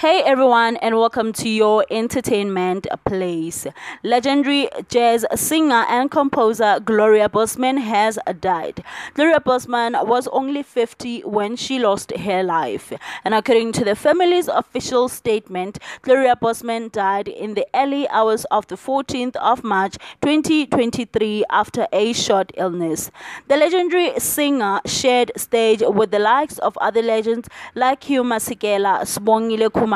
Hey everyone, and welcome to your entertainment place. Legendary jazz singer and composer Gloria Bosman has died. Gloria Bosman was only 50 when she lost her life, and according to the family's official statement, Gloria Bosman died in the early hours of the 14th of March 2023 after a short illness. The legendary singer shared stage with the likes of other legends like Hugh Masekela, Sibongile Khumalo,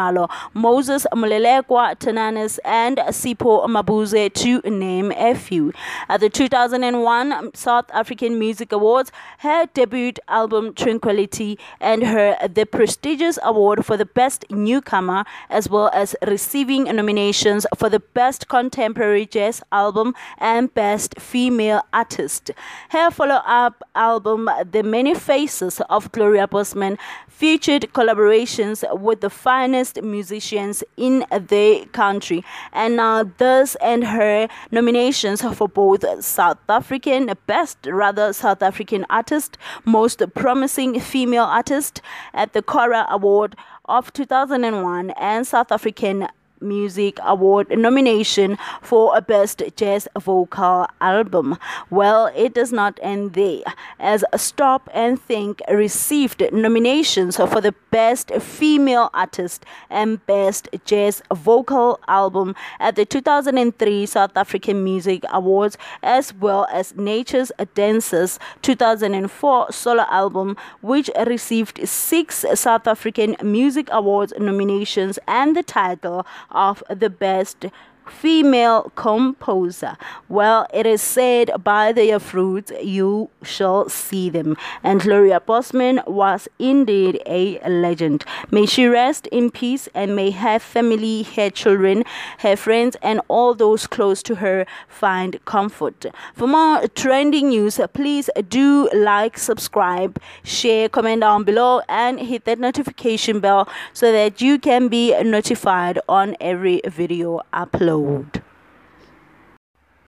Moses Molelekwa Tenanis, and Sipho Mabuza, to name a few. At the 2001 South African Music Awards, her debut album Tranquility earned her the prestigious award for the Best Newcomer, as well as receiving nominations for the Best Contemporary Jazz Album and Best Female Artist. Her follow up album, The Many Faces of Gloria Bosman, featured collaborations with the finest musicians in the country, and uh, thus and her nominations for both South African Best rather South African Artist, Most Promising Female Artist at the Kora Award of 2001 and South African Music Award nomination for a Best Jazz Vocal Album. Well, it does not end there, as Stop and Think received nominations for the Best Female Artist and Best Jazz Vocal Album at the 2003 South African Music Awards, as well as Nature's Dancers 2004 solo album, which received six South African Music Awards nominations and the title of the best female composer. Well, it is said, by their fruits you shall see them. And Gloria Bosman was indeed a legend. May she rest in peace and may her family, her children, her friends, and all those close to her find comfort. For more trending news, please do like, subscribe, share, comment down below, and hit that notification bell so that you can be notified on every video upload glowed.